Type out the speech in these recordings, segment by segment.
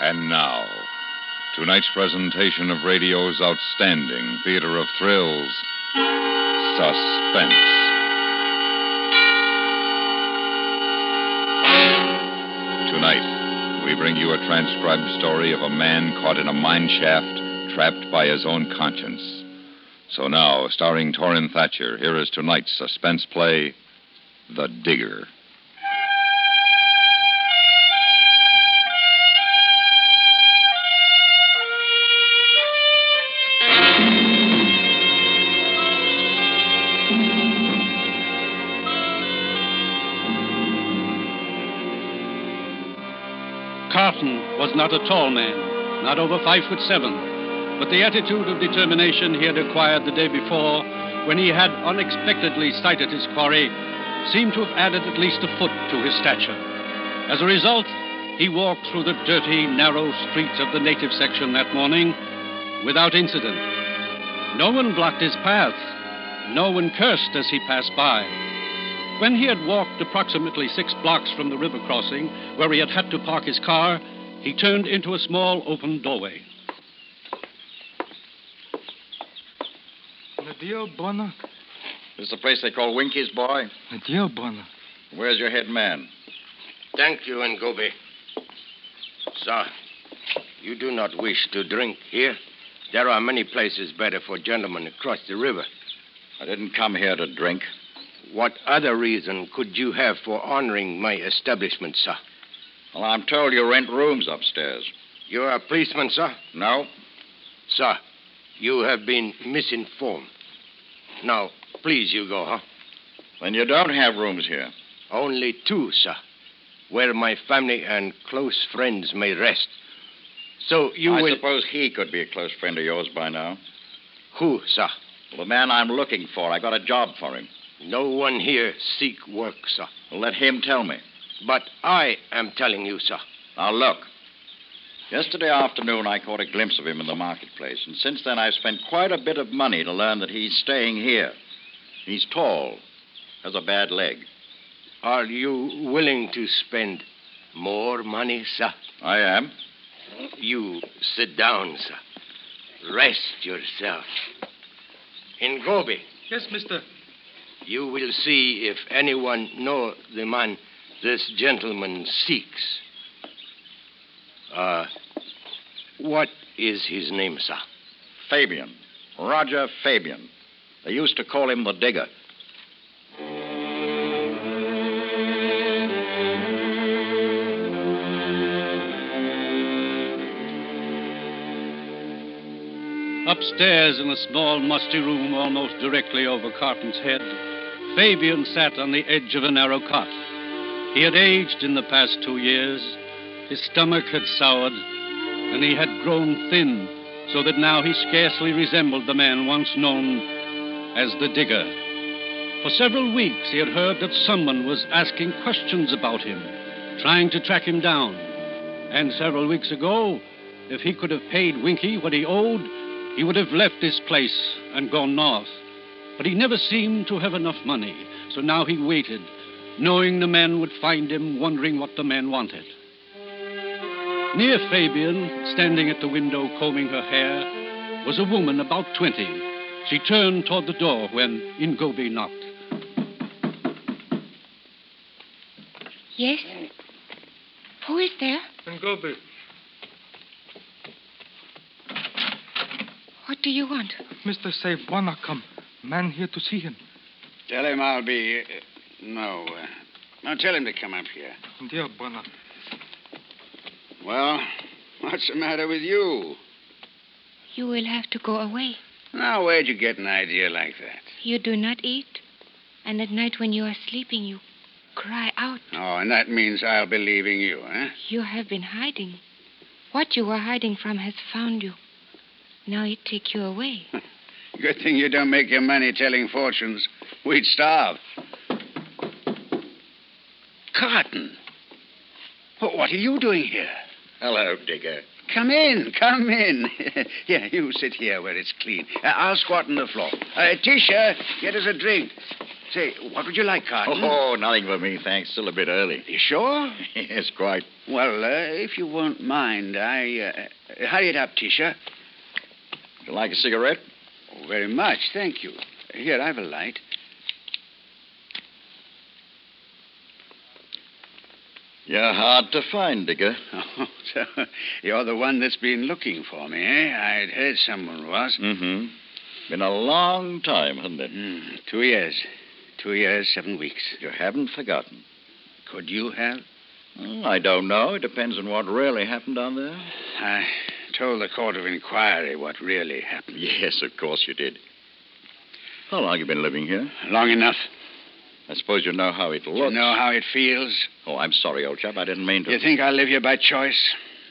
And now, tonight's presentation of radio's outstanding theater of thrills, Suspense. Tonight, we bring you a transcribed story of a man caught in a mine shaft, trapped by his own conscience. So now, starring Torin Thatcher, here is tonight's suspense play, The Digger. Was not a tall man, not over five foot seven, but the attitude of determination he had acquired the day before, when he had unexpectedly sighted his quarry, seemed to have added at least a foot to his stature. As a result, he walked through the dirty, narrow streets of the native section that morning without incident. No one blocked his path. No one cursed as he passed by. When he had walked approximately six blocks from the river crossing, where he had had to park his car, he turned into a small open doorway. Adio, Bwana. This is the place they call Winky's, boy? Adio, Bwana. Where's your head man? Thank you, Ngobe. Sir, you do not wish to drink here? There are many places better for gentlemen across the river. I didn't come here to drink. What other reason could you have for honoring my establishment, sir? Well, I'm told you rent rooms upstairs. You're a policeman, sir? No? Sir, you have been misinformed. Now, please, you go, huh? Then you don't have rooms here. Only two, sir, where my family and close friends may rest. So you I will. suppose he could be a close friend of yours by now. Who, sir? Well, the man I'm looking for. I got a job for him. No one here seek work, sir. Let him tell me. But I am telling you, sir. Now, look. Yesterday afternoon, I caught a glimpse of him in the marketplace, and since then, I've spent quite a bit of money to learn that he's staying here. He's tall, has a bad leg. Are you willing to spend more money, sir? I am. You sit down, sir. Rest yourself. In Gobi, Yes, mister. You will see if anyone know the man this gentleman seeks. Uh, what is his name, sir? Fabian. Roger Fabian. They used to call him the digger. Upstairs in a small, musty room almost directly over Carton's head, Fabian sat on the edge of a narrow cot. He had aged in the past two years. His stomach had soured, and he had grown thin, so that now he scarcely resembled the man once known as the digger. For several weeks, he had heard that someone was asking questions about him, trying to track him down. And several weeks ago, if he could have paid Winky what he owed, he would have left this place and gone north. But he never seemed to have enough money, so now he waited, knowing the man would find him, wondering what the man wanted. Near Fabian, standing at the window combing her hair, was a woman about 20. She turned toward the door when Ingobi knocked. Yes? Who is there? Ngobe. What do you want? Mister say Bwana come. Man here to see him. Tell him I'll be. Uh, no. Uh, no, tell him to come up here. Dear Bwana. Well, what's the matter with you? You will have to go away. Now, where'd you get an idea like that? You do not eat. And at night when you are sleeping, you cry out. Oh, and that means I'll be leaving you, eh? You have been hiding. What you were hiding from has found you. Now it take you away. Good thing you don't make your money telling fortunes. We'd starve. Carton. Wh- What are you doing here? Hello, digger. Come in, come in. yeah, you sit here where it's clean. Uh, I'll squat on the floor. Uh, Tisha, get us a drink. Say, what would you like, Carton? Oh, nothing for me, thanks. Still a bit early. You sure? yes, quite. Well, uh, if you won't mind, I. Uh, hurry it up, Tisha. Would you like a cigarette? Very much, thank you. Here, I've a light. You're hard to find, Digger. Oh, so you're the one that's been looking for me, eh? I'd heard someone was. Mm-hmm. Been a long time, hasn't it? Hmm, two years. Two years, seven weeks. You haven't forgotten. Could you have? Hmm, I don't know. It depends on what really happened down there. I told the court of inquiry what really happened. Yes, of course you did. How long you been living here? Long enough. I suppose you know how it looks. You know how it feels? Oh, I'm sorry, old chap. I didn't mean to. You think I live here by choice?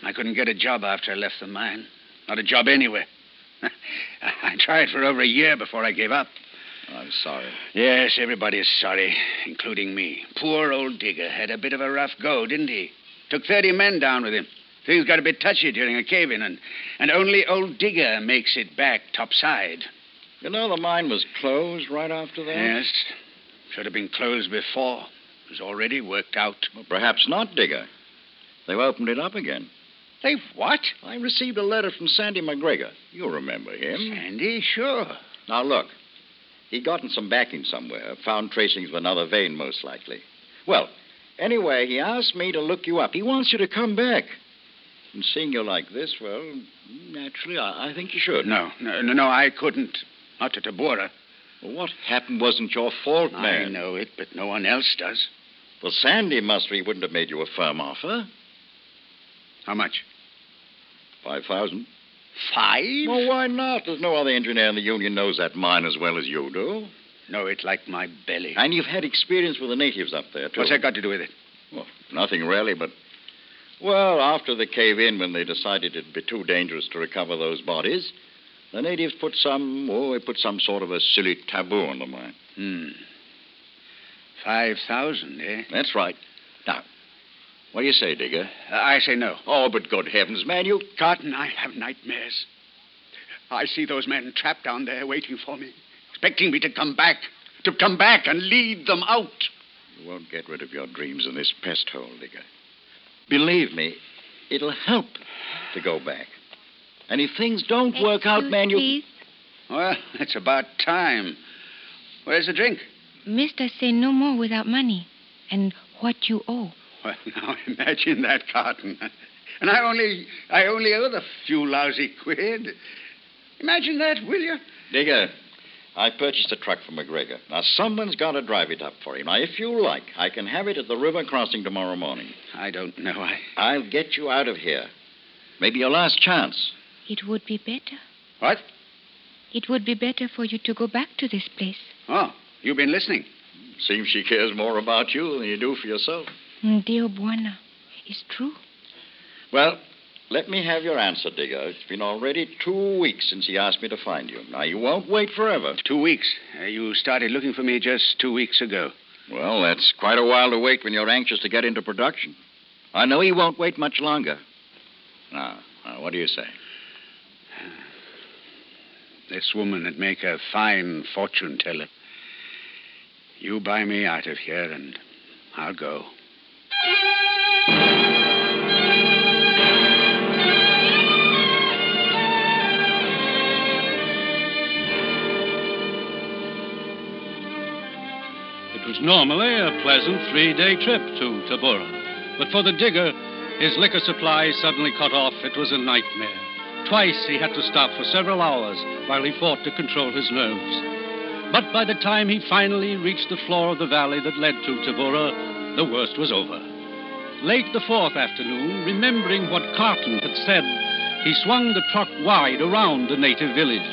I couldn't get a job after I left the mine. Not a job anywhere. I tried for over a year before I gave up. I'm sorry. Yes, everybody is sorry, including me. Poor old Digger had a bit of a rough go, didn't he? Took 30 men down with him. Things got a bit touchy during a cave in, and, and only old Digger makes it back topside. You know the mine was closed right after that? Yes. Should have been closed before. It was already worked out. Well, perhaps not, Digger. They've opened it up again. They've what? I received a letter from Sandy McGregor. You remember him. Sandy, sure. Now, look. He'd gotten some backing somewhere, found tracings of another vein, most likely. Well, anyway, he asked me to look you up. He wants you to come back. And seeing you like this, well, naturally, I, I think you should. No, no, no, no, I couldn't. Not to Tabora. Well, what happened wasn't your fault, man. I know it, but no one else does. Well, Sandy must he wouldn't have made you a firm offer. How much? Five thousand. Five? Well, why not? There's no other engineer in the union knows that mine as well as you do. Know it like my belly. And you've had experience with the natives up there, too. What's that got to do with it? Well, nothing really, but. Well, after the cave in, when they decided it'd be too dangerous to recover those bodies, the natives put some, oh, they put some sort of a silly taboo on the mine. Hmm. Five thousand, eh? That's right. Now, what do you say, Digger? Uh, I say no. Oh, but good heavens, man, you. Carton, I have nightmares. I see those men trapped down there waiting for me, expecting me to come back, to come back and lead them out. You won't get rid of your dreams in this pest hole, Digger. Believe me, it'll help to go back. And if things don't work out, man, you. Please. Well, it's about time. Where's the drink? Mister say no more without money. And what you owe. Well, now imagine that, Carton. And I only, I only owe the few lousy quid. Imagine that, will you? Digger, I purchased a truck from McGregor. Now, someone's got to drive it up for him. Now, if you like, I can have it at the river crossing tomorrow morning. I don't know. I. I'll get you out of here. Maybe your last chance. It would be better. What? It would be better for you to go back to this place. Oh, you've been listening. Seems she cares more about you than you do for yourself. Mm, Dear Bwana, it's true. Well, let me have your answer, Digger. It's been already two weeks since he asked me to find you. Now, you won't wait forever. Two weeks. Uh, you started looking for me just two weeks ago. Well, that's quite a while to wait when you're anxious to get into production. I know he won't wait much longer. Now, now what do you say? This woman would make a fine fortune teller. You buy me out of here, and I'll go. Was normally a pleasant three day trip to Tabora. But for the digger, his liquor supply suddenly cut off. It was a nightmare. Twice he had to stop for several hours while he fought to control his nerves. But by the time he finally reached the floor of the valley that led to Tabora, the worst was over. Late the fourth afternoon, remembering what Carton had said, he swung the truck wide around the native village.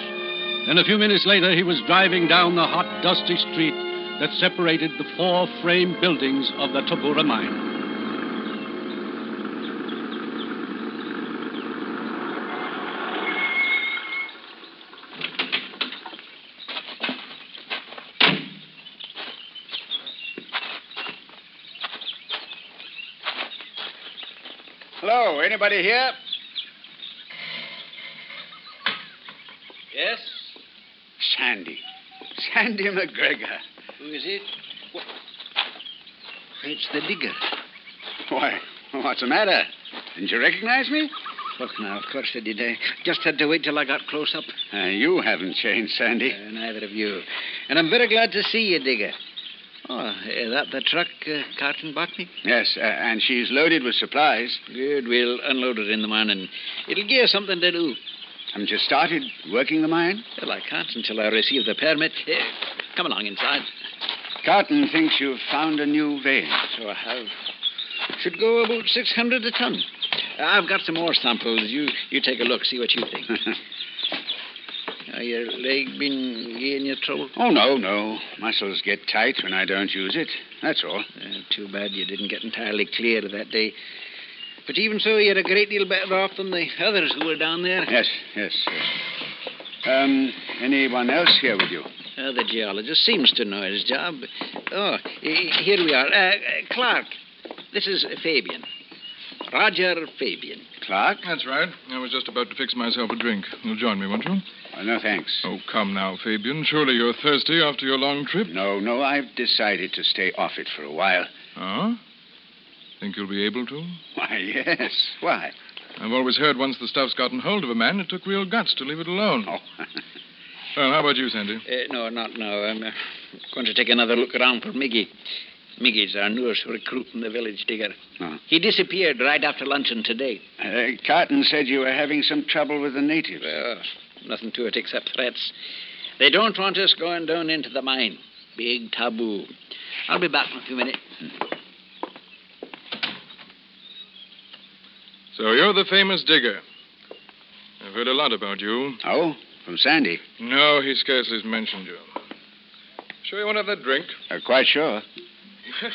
Then a few minutes later, he was driving down the hot, dusty street that separated the four frame buildings of the Tabora mine. Hello, anybody here? Yes? Sandy. Sandy McGregor. Who is it? What? It's the digger. Why, what's the matter? Didn't you recognize me? Look now, of course I did. I just had to wait till I got close up. Uh, you haven't changed, Sandy. Uh, neither of you. And I'm very glad to see you, Digger. Oh, is that the truck uh, Carton bought me? Yes, uh, and she's loaded with supplies. Good. We'll unload it in the morning. It'll give us something to do. Haven't you started working the mine? Well, I can't until I receive the permit. Uh, come along inside. Carton thinks you've found a new vein. So I have. Should go about 600 a ton. I've got some more samples. You you take a look, see what you think. Are your leg been giving you trouble? oh, no, no. Muscles get tight when I don't use it. That's all. Uh, too bad you didn't get entirely clear that day. But even so, you're a great deal better off than the others who were down there. Yes, yes. Uh, um, anyone else here with you? Uh, the geologist seems to know his job. Oh, here we are. Uh, uh, Clark, this is Fabian. Roger Fabian. Clark? That's right. I was just about to fix myself a drink. You'll join me, won't you? Oh, no, thanks. Oh, come now, Fabian. Surely you're thirsty after your long trip. No, no, I've decided to stay off it for a while. Oh? Think you'll be able to? Why, yes. Why? I've always heard once the stuff's gotten hold of a man, it took real guts to leave it alone. Oh. Well, how about you, Sandy? Uh, no, not now. I'm uh, going to take another look around for Miggy. Miggy's our newest recruit in the village, Digger. Oh. He disappeared right after luncheon today. Uh, Carton said you were having some trouble with the natives. Well, nothing to it except threats. They don't want us going down into the mine. Big taboo. I'll be back in a few minutes. So you're the famous digger. I've heard a lot about you. Oh, from Sandy? No, he scarcely has mentioned you. Sure you want to have that drink? Uh, quite sure. Well,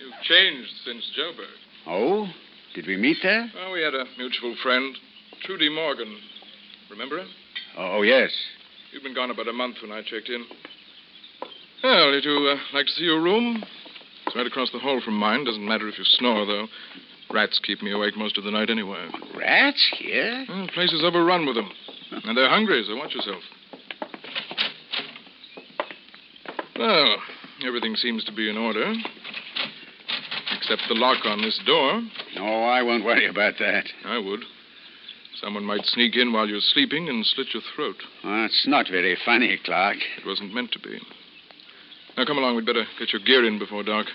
you've changed since Joburg. Oh? Did we meet there? Oh, we had a mutual friend, Trudy Morgan. Remember her? Oh, yes. You'd been gone about a month when I checked in. Well, you'd you uh, like to see your room? It's right across the hall from mine. Doesn't matter if you snore, though. Rats keep me awake most of the night anyway. Rats here? Well, the place is overrun with them. And they're hungry, so watch yourself. Well, everything seems to be in order. Except the lock on this door. Oh, I won't worry about that. I would. Someone might sneak in while you're sleeping and slit your throat. Well, it's not very funny, Clark. It wasn't meant to be. Now, come along. We'd better get your gear in before dark.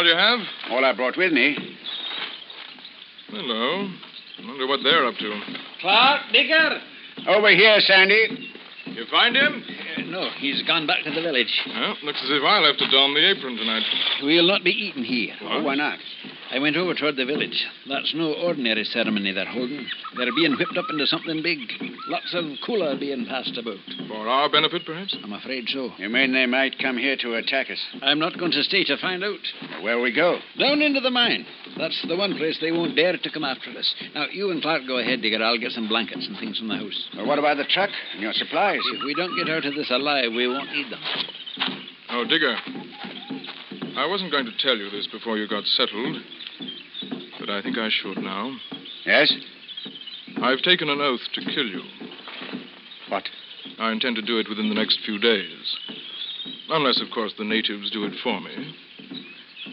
All you have? All I brought with me. Hello. Wonder what they're up to. Clark, Digger? Over here, Sandy. You find him? Uh, no, he's gone back to the village. Well, looks as if I'll have to don the apron tonight. We'll not be eating here. Oh, why not? I went over toward the village. That's no ordinary ceremony they're holding. They're being whipped up into something big. Lots of cooler being passed about. For our benefit, perhaps? I'm afraid so. You mean they might come here to attack us? I'm not going to stay to find out. Where we go? Down into the mine. That's the one place they won't dare to come after us. Now, you and Clark go ahead, Digger. I'll get some blankets and things from the house. Well, what about the truck and your supplies? If we don't get out of this alive, we won't need them. Oh, Digger. I wasn't going to tell you this before you got settled, but I think I should now. Yes? I've taken an oath to kill you. What? I intend to do it within the next few days. Unless, of course, the natives do it for me.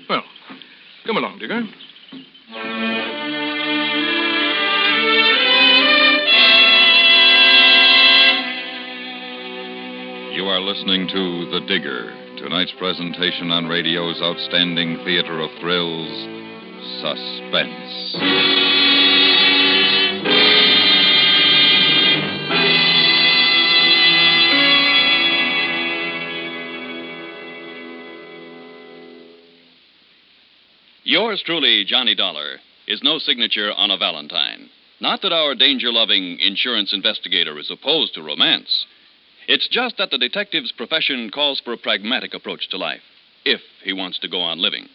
Well, come along, Digger. You are listening to The Digger, tonight's presentation on radio's outstanding theater of thrills, Suspense. Yours truly, Johnny Dollar, is no signature on a Valentine. Not that our danger loving insurance investigator is opposed to romance. It's just that the detective's profession calls for a pragmatic approach to life, if he wants to go on living.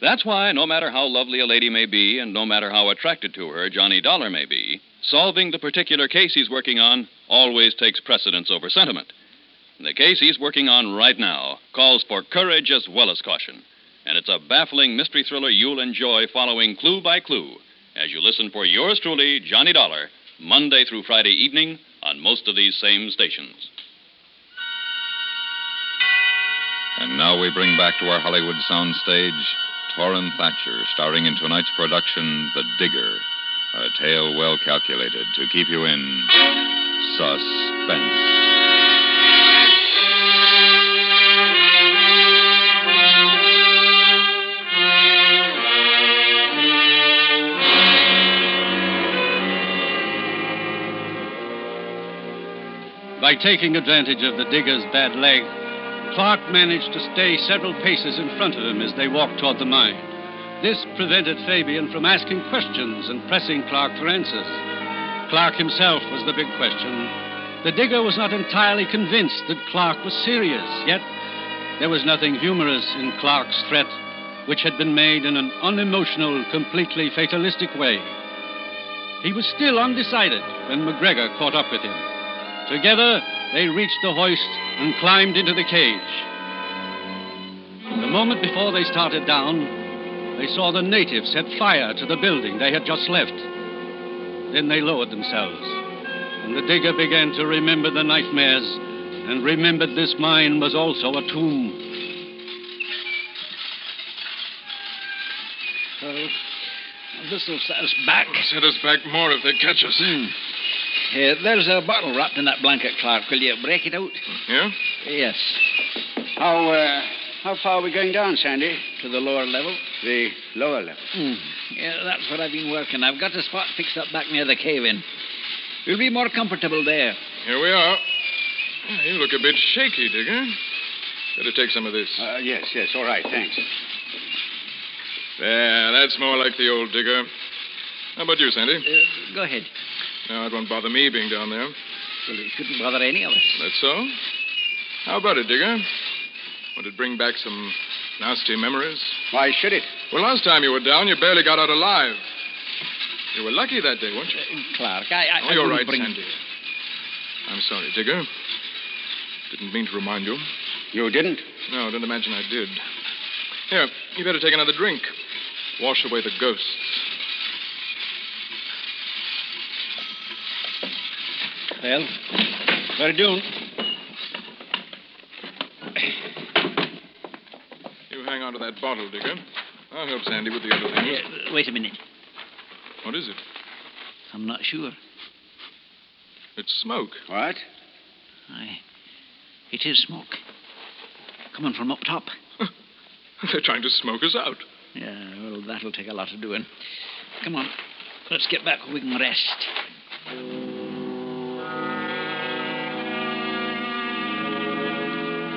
That's why, no matter how lovely a lady may be, and no matter how attracted to her Johnny Dollar may be, solving the particular case he's working on always takes precedence over sentiment. The case he's working on right now calls for courage as well as caution. And it's a baffling mystery thriller you'll enjoy following clue by clue as you listen for yours truly, Johnny Dollar, Monday through Friday evening on most of these same stations. And now we bring back to our Hollywood soundstage Torin Thatcher, starring in tonight's production, The Digger, a tale well calculated to keep you in suspense. By taking advantage of the digger's bad leg, Clark managed to stay several paces in front of him as they walked toward the mine. This prevented Fabian from asking questions and pressing Clark for answers. Clark himself was the big question. The digger was not entirely convinced that Clark was serious, yet there was nothing humorous in Clark's threat, which had been made in an unemotional, completely fatalistic way. He was still undecided when McGregor caught up with him. Together, they reached the hoist and climbed into the cage. The moment before they started down, they saw the natives set fire to the building they had just left. Then they lowered themselves, and the digger began to remember the nightmares and remembered this mine was also a tomb. Well, this will set us back. Set us back more if they catch us. Hmm. Uh, there's a bottle wrapped in that blanket, Clark. Will you break it out? Yeah? Yes. How, uh, how far are we going down, Sandy? To the lower level. The lower level. Hmm. Yeah, that's what I've been working. I've got a spot fixed up back near the cave in. We'll be more comfortable there. Here we are. You look a bit shaky, Digger. Better take some of this. Uh, yes, yes, all right, thanks. There, that's more like the old Digger. How about you, Sandy? Uh, go ahead. No, it won't bother me being down there. Well, it shouldn't bother any of us. That's so? How about it, Digger? Would it bring back some nasty memories? Why should it? Well, last time you were down, you barely got out alive. You were lucky that day, weren't you? Uh, Clark, I. I oh, I you're wouldn't right, bring... Sandy. I'm sorry, Digger. Didn't mean to remind you. You didn't? No, don't imagine I did. Here, you better take another drink. Wash away the ghosts. Well, very doing. You hang on to that bottle, Digger. I'll help Sandy with the other things. Uh, wait a minute. What is it? I'm not sure. It's smoke. What? Aye. It is smoke. Coming from up top. They're trying to smoke us out. Yeah, well, that'll take a lot of doing. Come on. Let's get back where we can rest.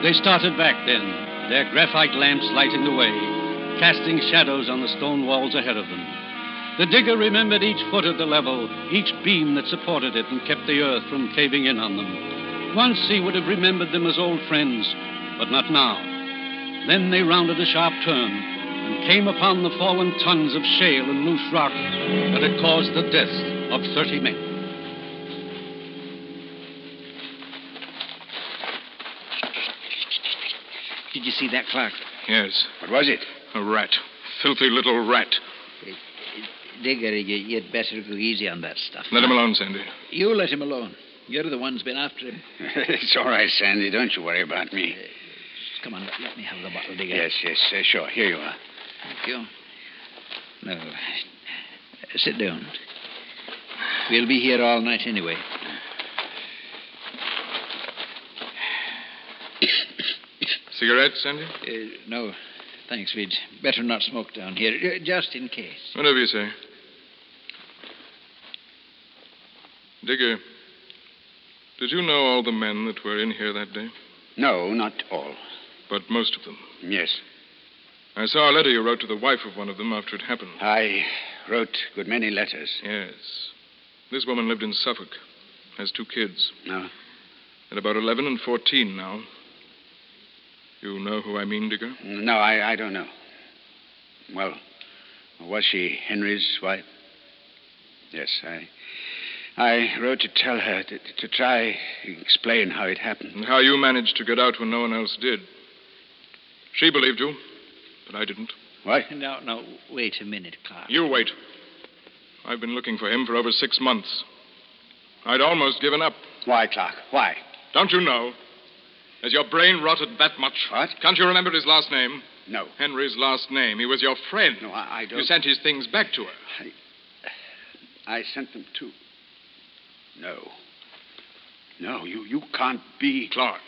They started back then, their graphite lamps lighting the way, casting shadows on the stone walls ahead of them. The digger remembered each foot of the level, each beam that supported it and kept the earth from caving in on them. Once he would have remembered them as old friends, but not now. Then they rounded a sharp turn and came upon the fallen tons of shale and loose rock that had caused the death of 30 men. Did you see that, Clark? Yes, What was it? a rat. Filthy little rat. Digger, you, you'd better go easy on that stuff. Let him alone, Sandy. You let him alone. You're the one's been after him. it's all right, Sandy. Don't you worry about me. Come on, let, let me have the bottle, Digger. Yes, yes, uh, sure. Here you are. Thank you. No. Uh, sit down. We'll be here all night anyway. Cigarette, Sandy? Uh, no, thanks. We'd better not smoke down here, uh, just in case. Whatever you say. Digger, did you know all the men that were in here that day? No, not all. But most of them. Yes. I saw a letter you wrote to the wife of one of them after it happened. I wrote good many letters. Yes. This woman lived in Suffolk. Has two kids. No. They're about 11 and 14 now. You know who I mean, Digger? No, I, I don't know. Well, was she Henry's wife? Yes, I I wrote to tell her to, to try explain how it happened. And how you managed to get out when no one else did. She believed you, but I didn't. Why? Now, now, wait a minute, Clark. You wait. I've been looking for him for over six months. I'd almost given up. Why, Clark? Why? Don't you know? Has your brain rotted that much? What? Can't you remember his last name? No. Henry's last name. He was your friend. No, I, I don't. You sent his things back to her. I I sent them to. No. No, you, you can't be. Clark.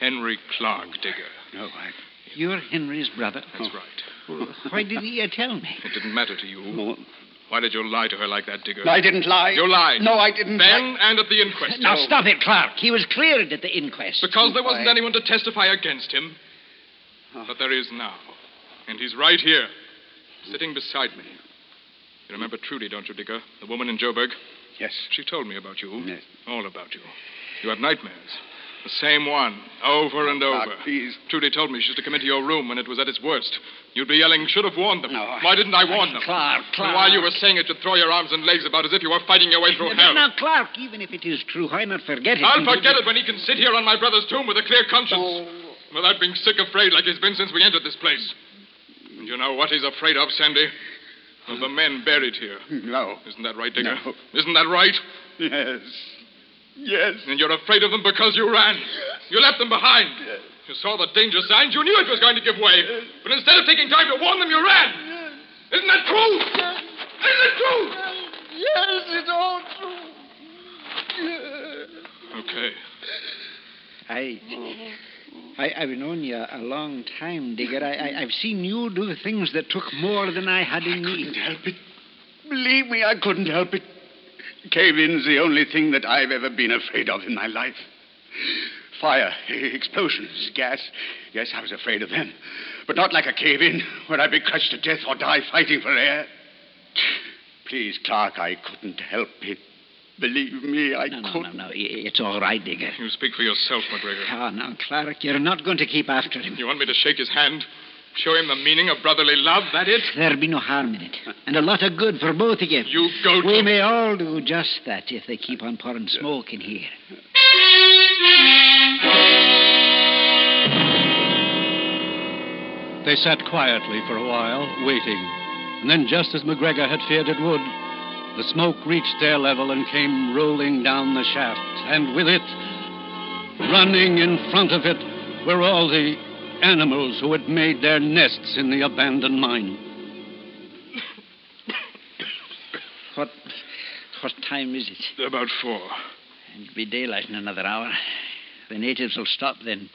Henry Clark, Digger. No, I. You're Henry's brother. That's right. Why didn't you uh, tell me? It didn't matter to you. No, Why did you lie to her like that, Digger? I didn't lie. You lied. No, I didn't. Then and at the inquest. Now, stop it, Clark. He was cleared at the inquest. Because there wasn't anyone to testify against him. Oh. But there is now. And he's right here, sitting beside me. You remember Trudy, don't you, Digger? The woman in Joburg? Yes. She told me about you. Yes. All about you. You have nightmares. The same one, over and Clark, over. please. Trudy told me she used to come into your room when it was at its worst. You'd be yelling, should have warned them. No, Why didn't I warn them? Clark, And while you were saying it, you'd throw your arms and legs about as if you were fighting your way through hell. Now, Clark, even if it is true, why not forget it? I'll forget it when he can sit here on my brother's tomb with a clear conscience. Oh. Without being sick afraid like he's been since we entered this place. And you know what he's afraid of, Sandy? Of the men buried here. No. Isn't that right, Digger? No. Isn't that right? Yes. Yes. And you're afraid of them because you ran. You left them behind. You saw the danger signs. You knew it was going to give way. But instead of taking time to warn them, you ran. Isn't that true? Isn't it true? Yes, it's all true. Okay. I, I, I've known you a long time, Digger. I, I, I've seen you do things that took more than I had in me. I Couldn't me. help it. Believe me, I couldn't help it. Cave in's the only thing that I've ever been afraid of in my life. Fire, explosions, gas. Yes, I was afraid of them. But not like a cave in, where I'd be crushed to death or die fighting for air. Please, Clark, I couldn't help it. Believe me, I No, no, couldn't. no, no. I- It's all right, Digger. You speak for yourself, McGregor. Ah, now, Clark, you're not going to keep after him. You want me to shake his hand? Show him the meaning of brotherly love? That it? There'll be no harm in it. And a lot of good for both of you. You go to. We may all do just that if they keep on pouring smoke in here. They sat quietly for a while, waiting. And then, just as McGregor had feared it would, the smoke reached their level and came rolling down the shaft. And with it, running in front of it, were all the animals who had made their nests in the abandoned mine. What, what time is it? About four. It'll be daylight in another hour. The natives will stop then.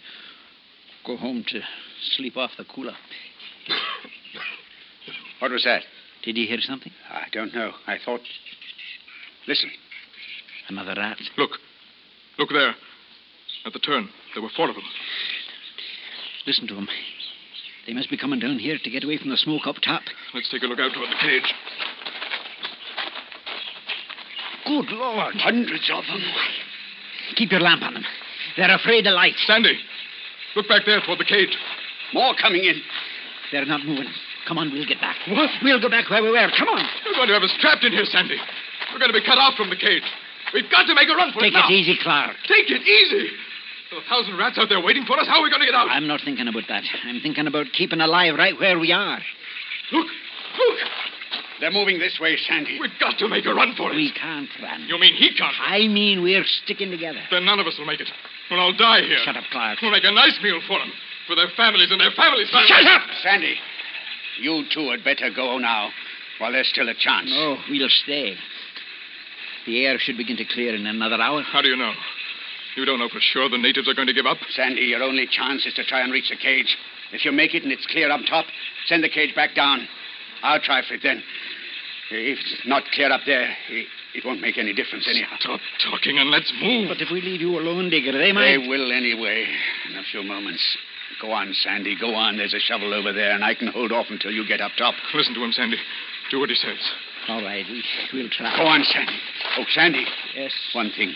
Go home to sleep off the cooler. What was that? Did you hear something? I don't know. I thought. Listen. Another rat. Look. Look there. At the turn. There were four of them. Listen to them. They must be coming down here to get away from the smoke up top. Let's take a look out toward the cage. Good Lord. Hundreds of them. Keep your lamp on them. They're afraid of light. Sandy, look back there toward the cage. More coming in. They're not moving. Come on, we'll get back. What? We'll go back where we were. Come on. You're going to have us trapped in here, Sandy. We're going to be cut off from the cage. We've got to make a run for Take it now. it easy, Clark. Take it easy. There are a thousand rats out there waiting for us. How are we going to get out? I'm not thinking about that. I'm thinking about keeping alive right where we are. Look, look. They're moving this way, Sandy. We've got to make a run for it. We can't run. You mean he can't? I mean, we're sticking together. Then none of us will make it. We'll all die here. Shut up, Clark. We'll make a nice meal for them. For their families and their families' families. Shut up, Sandy. You two had better go now, while there's still a chance. No, we'll stay. The air should begin to clear in another hour. How do you know? You don't know for sure the natives are going to give up? Sandy, your only chance is to try and reach the cage. If you make it and it's clear up top, send the cage back down. I'll try for it then. If it's not clear up there, it, it won't make any difference anyhow. Stop talking and let's move. But if we leave you alone, Digger, they They might. will anyway, in a few moments. Go on, Sandy, go on. There's a shovel over there, and I can hold off until you get up top. Listen to him, Sandy. Do what he says. All right, we'll try. Go on, Sandy. Oh, Sandy, Yes. one thing.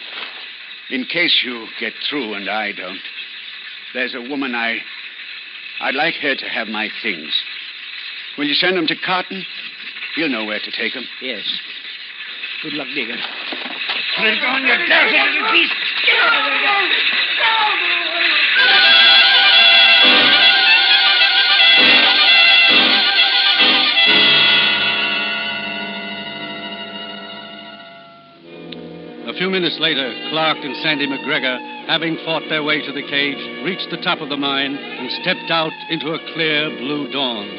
In case you get through and I don't, there's a woman I. I'd like her to have my things. Will you send them to Carton? He'll know where to take them. Yes. Good luck, Digger. Let go, you dirty little beast. Get out of there. A few minutes later, Clark and Sandy McGregor, having fought their way to the cage, reached the top of the mine and stepped out into a clear blue dawn.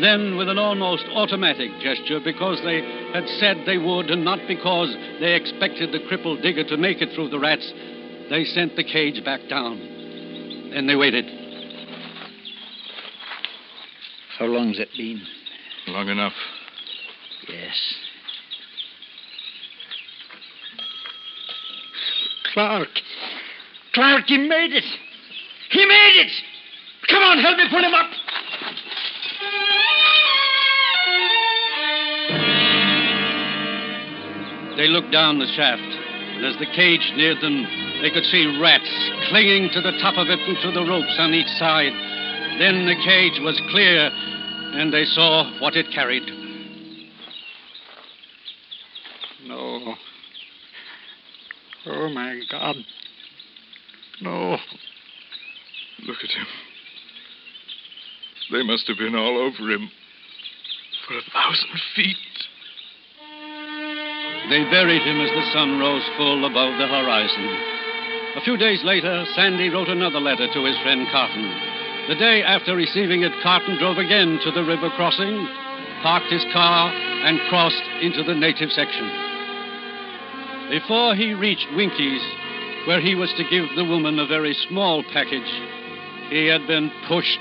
Then, with an almost automatic gesture, because they had said they would and not because they expected the crippled digger to make it through the rats, they sent the cage back down. Then they waited. How long's it been? Long enough. Yes. Clark. Clark, he made it. He made it. Come on, help me pull him up. They looked down the shaft, and as the cage neared them, they could see rats clinging to the top of it and to the ropes on each side. Then the cage was clear, and they saw what it carried. No. God. No. Look at him. They must have been all over him for a thousand feet. They buried him as the sun rose full above the horizon. A few days later, Sandy wrote another letter to his friend Carton. The day after receiving it, Carton drove again to the river crossing, parked his car, and crossed into the native section. Before he reached Winky's, where he was to give the woman a very small package, he had been pushed,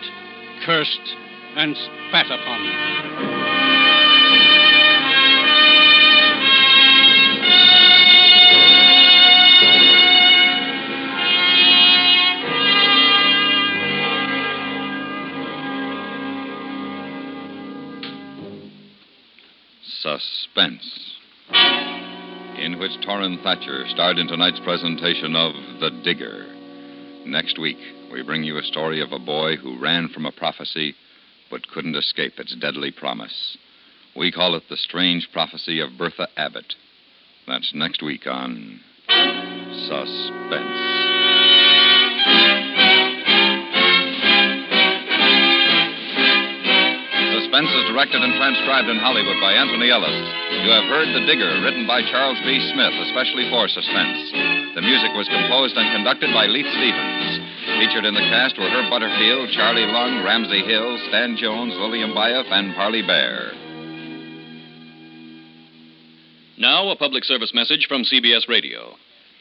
cursed, and spat upon. Suspense. In which Torin Thatcher starred in tonight's presentation of The Digger. Next week, we bring you a story of a boy who ran from a prophecy but couldn't escape its deadly promise. We call it The Strange Prophecy of Bertha Abbott. That's next week on Suspense. Suspense is directed and transcribed in Hollywood by Antony Ellis. You have heard The Digger, written by Charles B. Smith, especially for Suspense. The music was composed and conducted by Leith Stevens. Featured in the cast were Herb Butterfield, Charlie Lung, Ramsey Hill, Stan Jones, William Byoff, and Parley Baer. Now, a public service message from CBS Radio.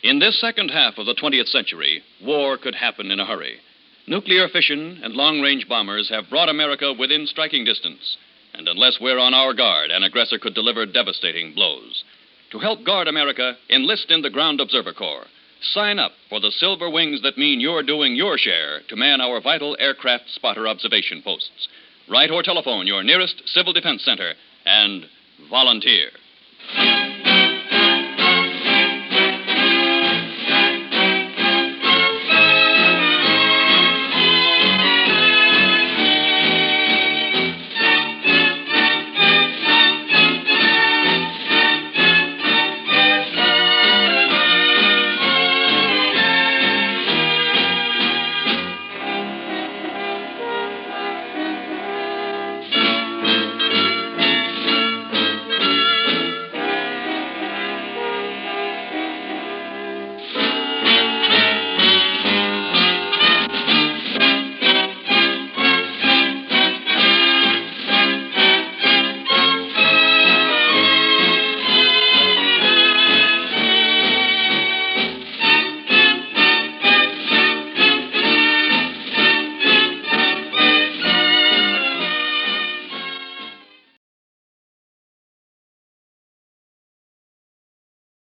In this second half of the 20th century, war could happen in a hurry. Nuclear fission and long range bombers have brought America within striking distance. And unless we're on our guard, an aggressor could deliver devastating blows. To help guard America, enlist in the Ground Observer Corps. Sign up for the silver wings that mean you're doing your share to man our vital aircraft spotter observation posts. Write or telephone your nearest Civil Defense Center and volunteer.